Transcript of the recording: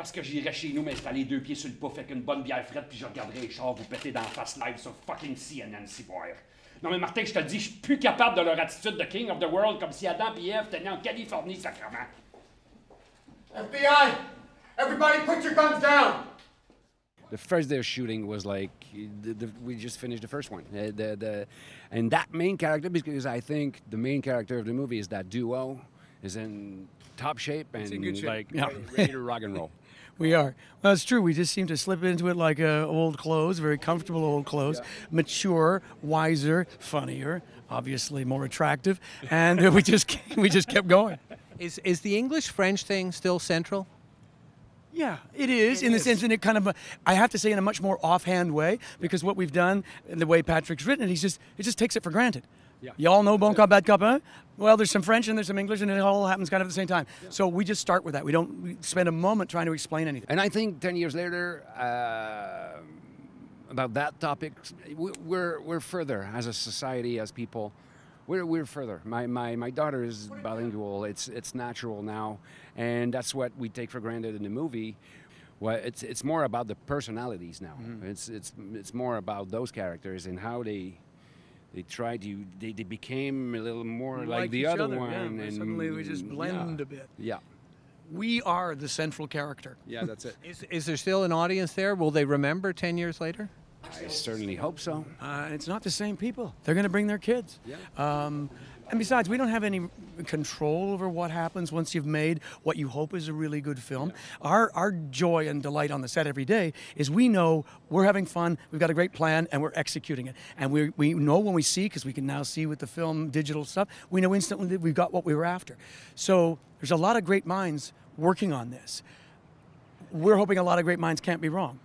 Parce que j'irais chez nous m'installer deux pieds sur le pouf avec une bonne bière frette, puis je regarderais les chars vous péter dans la face live sur fucking CNN, si boire. Non mais Martin, je te le dis, je suis plus capable de leur attitude de King of the World comme si Adam et étaient nés en Californie, sacrement. FBI! Everybody put your guns down! the first day of shooting was like the, the, we just finished the first one uh, the, the, and that main character because i think the main character of the movie is that duo is in top shape and in good shape. like Yeah. ready to rock and roll We are. Well, it's true. We just seem to slip into it like uh, old clothes, very comfortable old clothes, mature, wiser, funnier, obviously more attractive, and uh, we just we just kept going. Is is the English French thing still central? Yeah, it is in the sense that it kind of, I have to say, in a much more offhand way, because what we've done and the way Patrick's written it, he's just, it just takes it for granted. Yeah. Y'all know bon cop, bad cop, huh? Well, there's some French and there's some English, and it all happens kind of at the same time. So we just start with that. We don't we spend a moment trying to explain anything. and i think 10 years later uh, about that topic we- we're, we're further as a society as people we're, we're further my, my, my daughter is bilingual it's, it's natural now and that's what we take for granted in the movie well, it's, it's more about the personalities now it's, it's, it's more about those characters and how they they tried to they, they became a little more like, the other other, one yeah, and suddenly we just blend yeah. a bit. yeah We are the central character. yeah that's it Is is there still an audience there? Will they remember ten years later? I certainly hope so Uh, it's not the same people. They're going to bring their kids. Um, and besides, we don't have any control over what happens once you've made what you hope is a really good film. Our, our joy and delight on the set every day is we know we're having fun, we've got a great plan, and we're executing it. And we, we know when we see, because we can now see with the film digital stuff, we know instantly that we've got what we were after. So there's a lot of great minds working on this. We're hoping a lot of great minds can't be wrong.